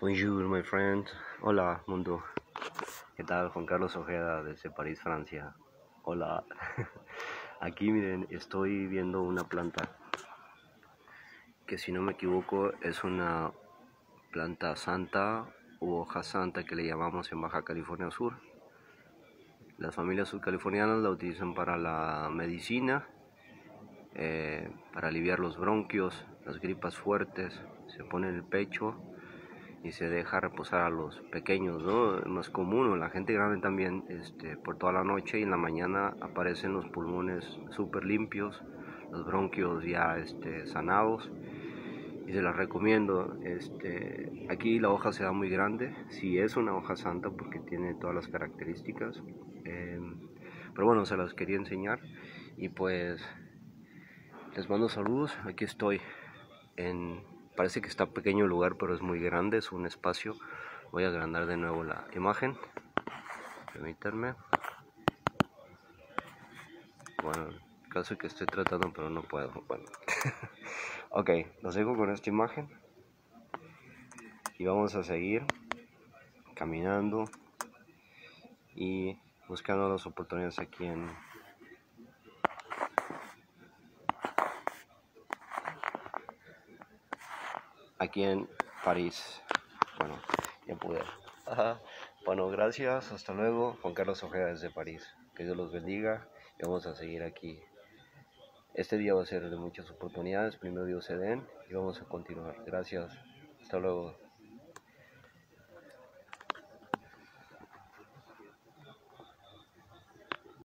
Bonjour, my friend. Hola, mundo. ¿Qué tal? Juan Carlos Ojeda desde París, Francia. Hola. Aquí, miren, estoy viendo una planta que, si no me equivoco, es una planta santa u hoja santa que le llamamos en Baja California Sur. Las familias subcalifornianas la utilizan para la medicina, eh, para aliviar los bronquios, las gripas fuertes. Se pone en el pecho y se deja reposar a los pequeños, ¿no? Más común, la gente grande también, este, por toda la noche y en la mañana aparecen los pulmones súper limpios, los bronquios ya este, sanados y se las recomiendo. Este, aquí la hoja se da muy grande, si es una hoja santa porque tiene todas las características, em, pero bueno, se las quería enseñar y pues les mando saludos, aquí estoy en Parece que está pequeño el lugar, pero es muy grande, es un espacio. Voy a agrandar de nuevo la imagen. Permítanme. Bueno, caso que estoy tratando, pero no puedo. Bueno. ok, los dejo con esta imagen. Y vamos a seguir caminando y buscando las oportunidades aquí en aquí en París. Bueno, ya pude. Bueno, gracias, hasta luego. Juan Carlos Ojeda desde París. Que Dios los bendiga y vamos a seguir aquí. Este día va a ser de muchas oportunidades. Primero Dios se den y vamos a continuar. Gracias. Hasta luego.